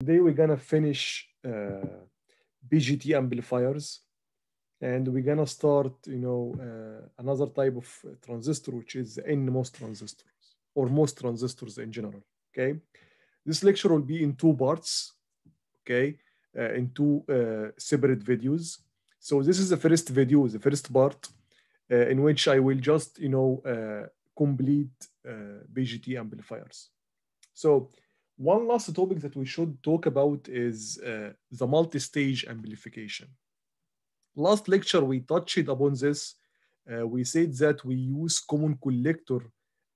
Today we're gonna finish uh, BJT amplifiers, and we're gonna start, you know, uh, another type of transistor, which is NMOS transistors or most transistors in general. Okay, this lecture will be in two parts. Okay, uh, in two uh, separate videos. So this is the first video, the first part, uh, in which I will just, you know, uh, complete BJT amplifiers. So one last topic that we should talk about is uh, the multi-stage amplification. Last lecture, we touched upon this. Uh, we said that we use common collector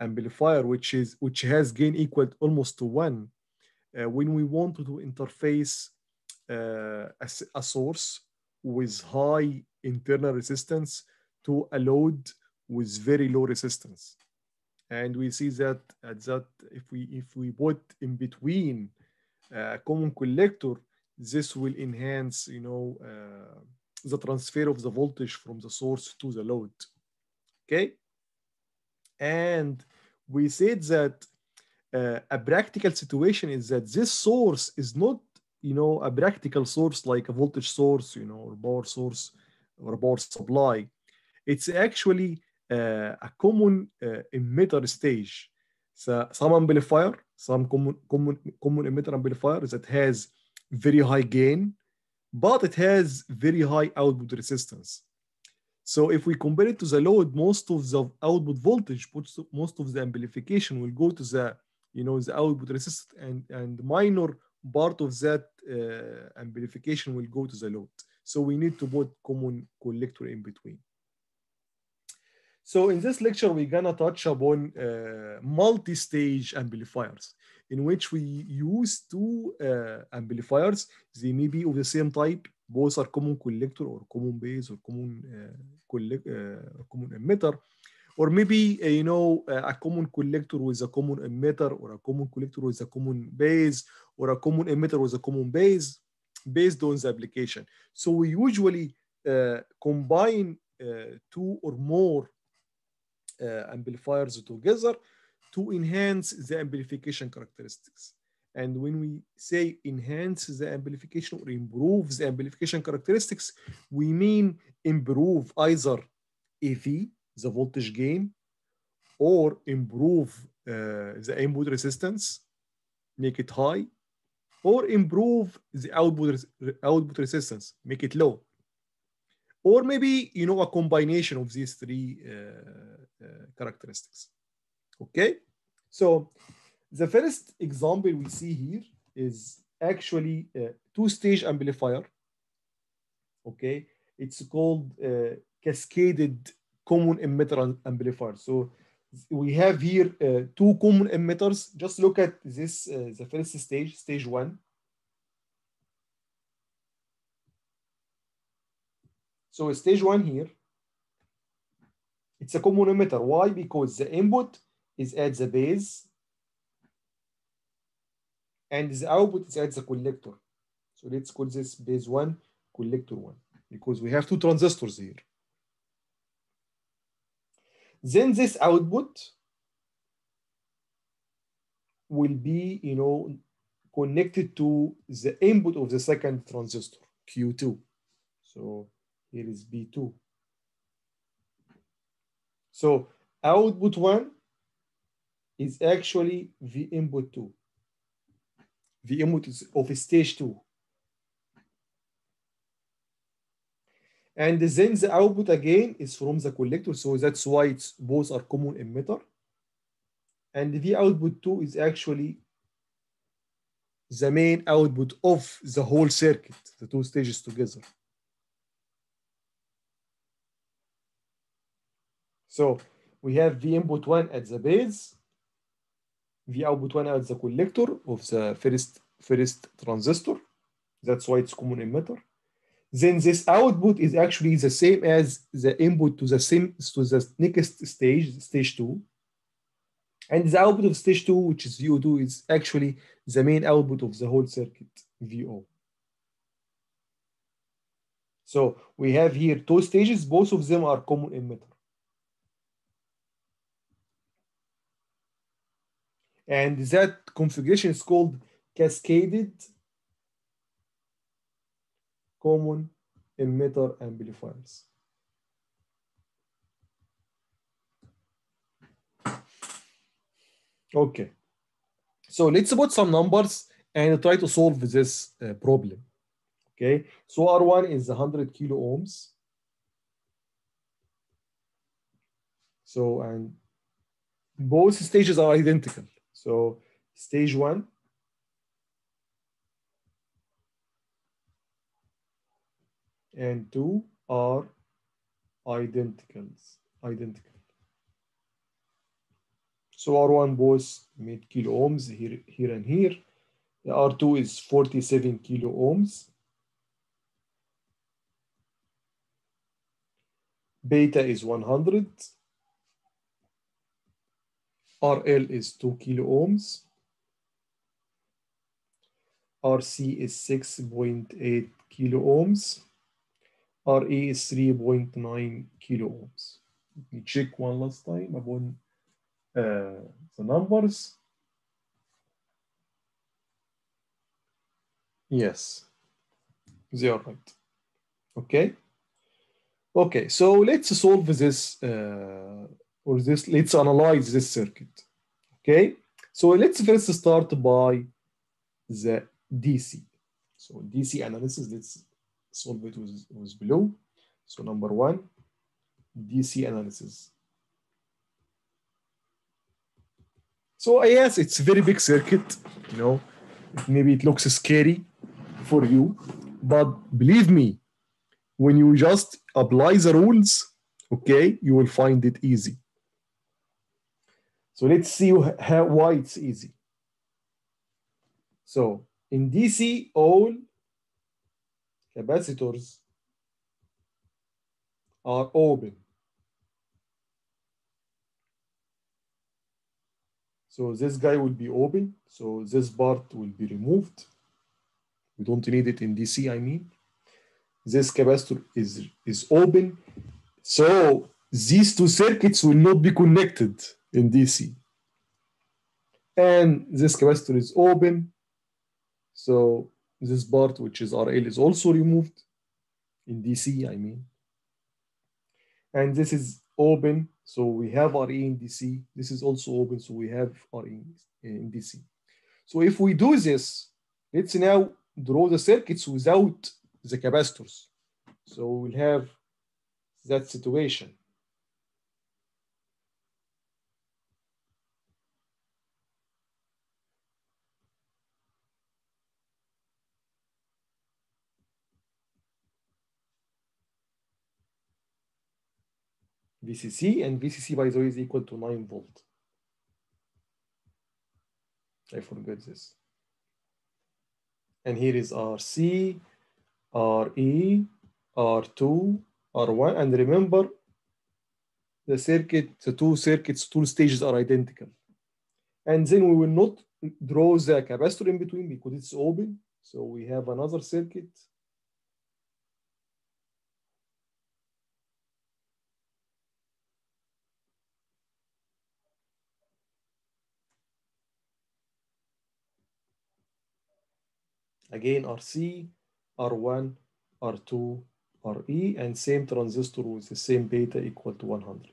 amplifier, which is which has gain equal almost to one, uh, when we want to interface uh, a, a source with high internal resistance to a load with very low resistance and we see that at that if we if we put in between a common collector this will enhance you know uh, the transfer of the voltage from the source to the load. Okay? And we said that uh, a practical situation is that this source is not you know a practical source like a voltage source you know or power source or power supply. It's actually uh, a common emitter stage. So some amplifier, some common, common, common emitter amplifier that has very high gain, but it has very high output resistance. So if we compare it to the load, most of the output voltage, most of the amplification will go to the, you know, the output resistance and, and minor part of that uh, amplification will go to the load. So we need to put common collector in between. So in this lecture, we're gonna touch upon uh, multi-stage amplifiers in which we use two uh, amplifiers. They may be of the same type. Both are common collector or common base or common uh, collect, uh, common emitter, or maybe uh, you know a common collector with a common emitter, or a common collector with a common base, or a common emitter with a common base, based on the application. So we usually uh, combine two or more uh, amplifiers together to enhance the amplification characteristics. And when we say enhance the amplification or improve the amplification characteristics, we mean improve either AV, the voltage gain, or improve uh, the input resistance, make it high, or improve the output, res output resistance, make it low. Or maybe, you know, a combination of these three uh, uh, characteristics. Okay, so the first example we see here is actually a two-stage amplifier. Okay, it's called uh, cascaded common emitter amplifier. So we have here uh, two common emitters. Just look at this, uh, the first stage, stage one. So stage one here, it's a common emitter. Why? Because the input is at the base and the output is at the collector. So let's call this base one, collector one, because we have two transistors here. Then this output will be, you know, connected to the input of the second transistor, Q2. So here is B2. So output one is actually the input two. The input is of stage two. And then the output again is from the collector. So that's why it's both are common emitter. And the output two is actually the main output of the whole circuit, the two stages together. So we have the input one at the base, the output one at the collector of the first, first transistor. That's why it's common emitter. Then this output is actually the same as the input to the same to the next stage, stage two. And the output of stage two, which is VO2, is actually the main output of the whole circuit, VO. So we have here two stages, both of them are common emitter. And that configuration is called cascaded common emitter amplifiers. Okay. So let's put some numbers and try to solve this uh, problem. Okay. So R1 is 100 kilo ohms. So, and both stages are identical. So stage one and two are identicals, identical. So R1 both made kilo ohms here, here and here. The R2 is 47 kilo ohms. Beta is 100. RL is 2 kilo ohms. RC is 6.8 kilo ohms. RE is 3.9 kilo ohms. Let me check one last time upon uh, the numbers. Yes, they are right. Okay. Okay, so let's solve this uh, or this. Let's analyze this circuit. Okay, so let's first start by the DC. So DC analysis. Let's solve it with, with below. So number one, DC analysis. So yes, it's a very big circuit, you know, maybe it looks scary for you, but believe me, when you just apply the rules, okay, you will find it easy. So let's see how, why it's easy. So in DC, all capacitors are open. So this guy will be open. So this part will be removed. We don't need it in DC, I mean. This capacitor is, is open. So these two circuits will not be connected in DC. And this capacitor is open. So this part, which is RL, is also removed in DC, I mean. And this is open, so we have RE in DC. This is also open, so we have RE in DC. So if we do this, let's now draw the circuits without the capacitors. So we'll have that situation. VCC and VCC by the way is equal to 9 volt. I forgot this. And here is RC, RE, R2, R1. And remember, the circuit, the two circuits, two stages are identical. And then we will not draw the capacitor in between because it's open. So we have another circuit again RC, R1, R2, RE, and same transistor with the same beta equal to 100.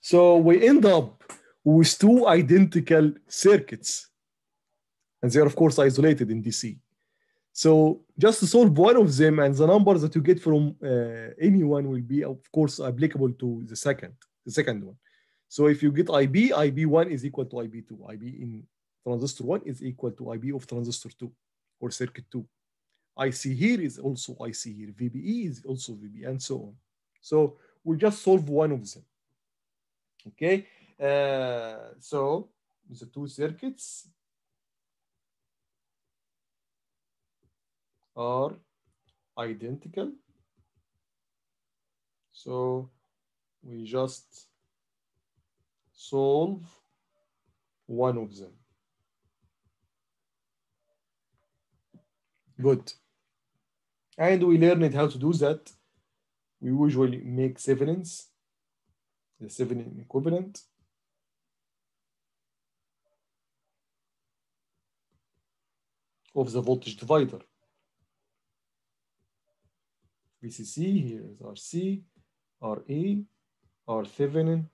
So we end up with two identical circuits. And they're of course isolated in DC. So just to solve one of them and the numbers that you get from uh, anyone will be of course applicable to the second, the second one. So if you get IB, IB1 is equal to IB2. IB in transistor 1 is equal to IB of transistor 2 or circuit 2. IC here is also IC here. VBE is also VB and so on. So we just solve one of them. Okay. Uh, so the two circuits are identical. So we just solve one of them. Good. And we learned how to do that. We usually make Thevenins, the Thevenin equivalent. of the voltage divider. VCC, here is RC, RA, R Thevenin,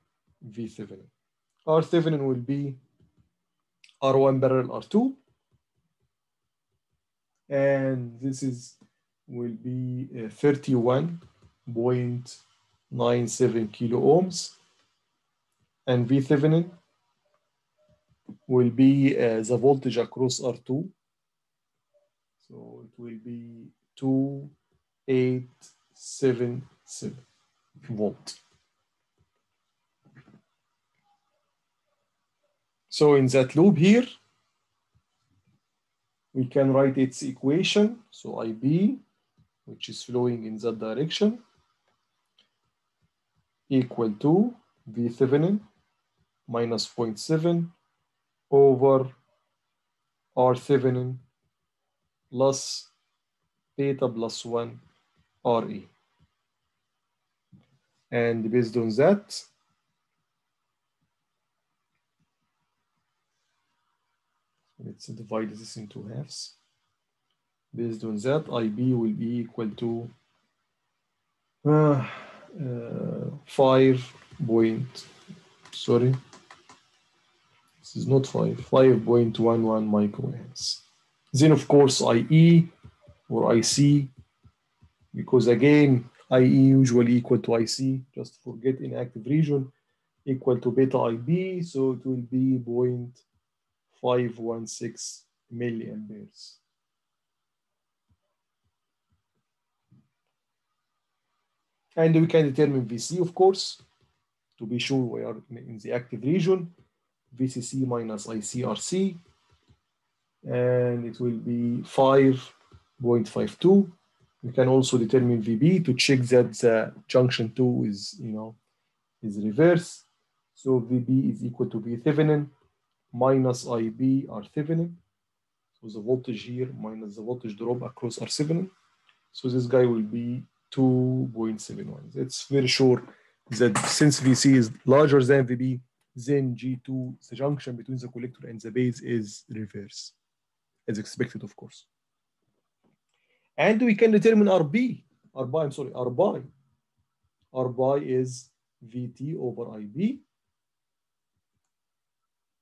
V Thevenin. R Thevenin will be R1 parallel R2. And this is will be uh, 31.97 kilo ohms. And V Thevenin will be uh, the voltage across R2. So it will be 2877 volt. So in that loop here, we can write its equation. So IB, which is flowing in that direction, equal to V Thevenin minus 0.7 over R Thevenin plus beta plus 1 RE. And based on that, let's divide this into halves. Based on that, IB will be equal to uh, uh, 5 point, sorry, this is not 5, 5.11 microamps. Then of course IE or IC, because again, IE usually equal to IC, just forget inactive region, equal to beta IB, so it will be 0.516 milliamperes. And we can determine VC, of course, to be sure we are in the active region, VCC minus ICRC, and it will be 5.52. We can also determine VB to check that the junction 2 is, you know, is reverse. So VB is equal to V Thevenin minus IB R Thevenin. So the voltage here minus the voltage drop across R Thevenin. So this guy will be 2.71. It's very sure that since VC is larger than VB, then G2, the junction between the collector and the base is reverse, as expected, of course. And we can determine RB, RB, I'm sorry, RB. RB is VT over IB.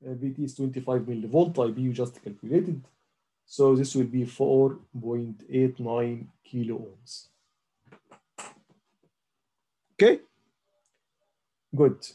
Uh, VT is 25 millivolt, IB you just calculated. So this will be 4.89 kilo ohms. Okay, good.